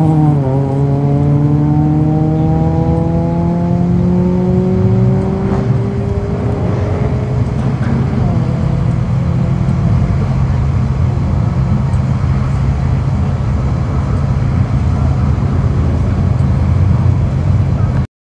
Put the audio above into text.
Oh.